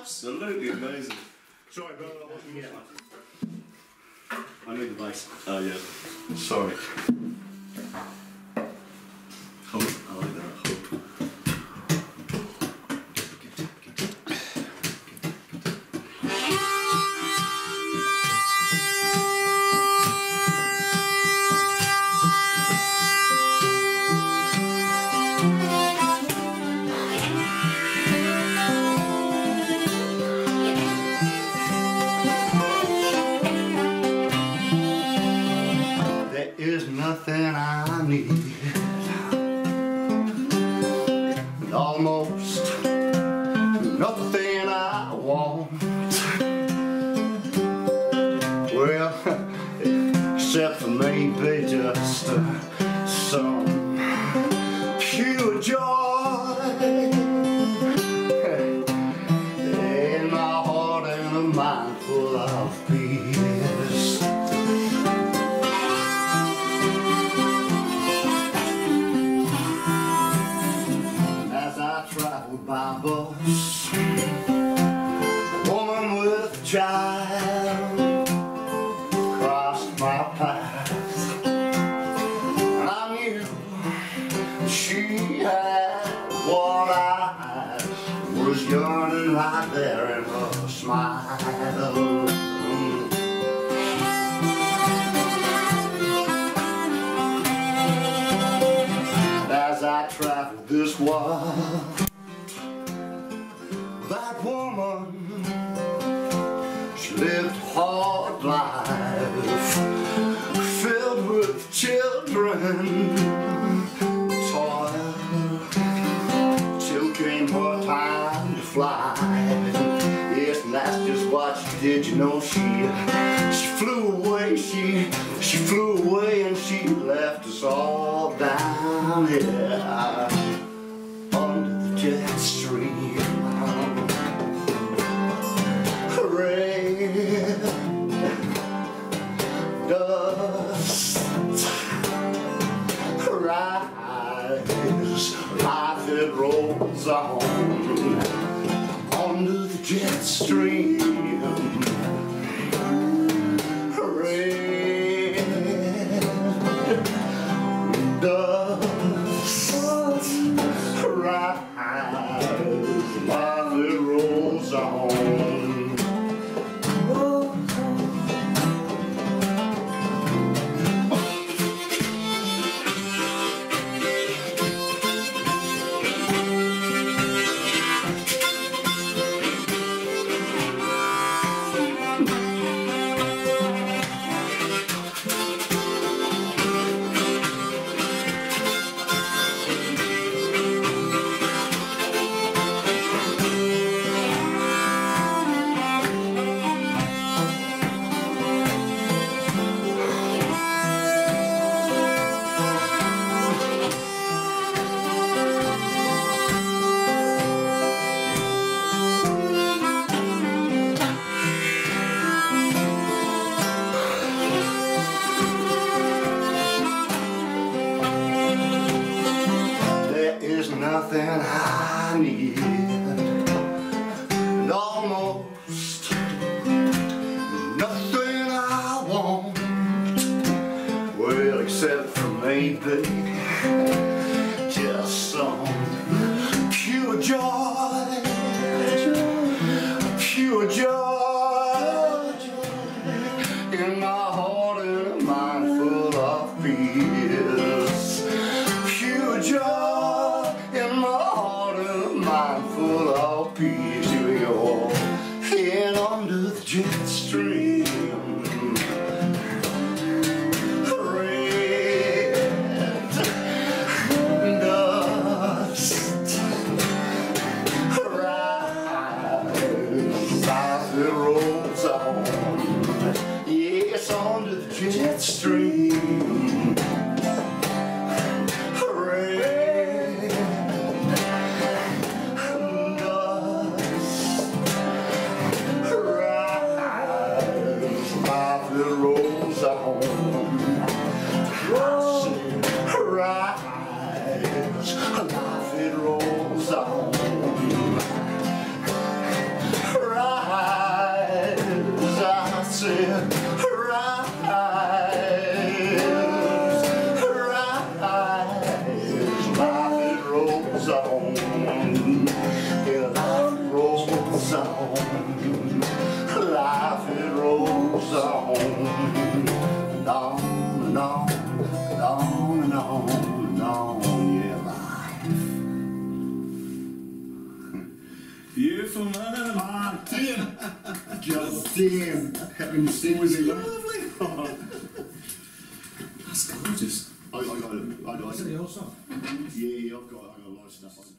absolutely amazing. Sorry, Bernard, I wasn't get. I need the bass. Oh, uh, yeah. Sorry. I want. Well, except for maybe just uh, some pure joy. As I traveled this world, that woman, she lived a hard life, filled with children, did. You know, she she flew away. She she flew away, and she left us all down here under the jet stream. Red dust rise, life it rolls on under the jet stream. Just some pure joy, pure joy in my heart and a mind full of peace. Pure joy in my heart and a mind full of peace. Here we go, in under the jet stream. Beautiful man. Ah, Tim! God damn! Having to sing with you. Lovely. That's gorgeous. I, I got it. I got Is it. it your song? Yeah, yeah, I've got, I've got a lot of stuff. I can-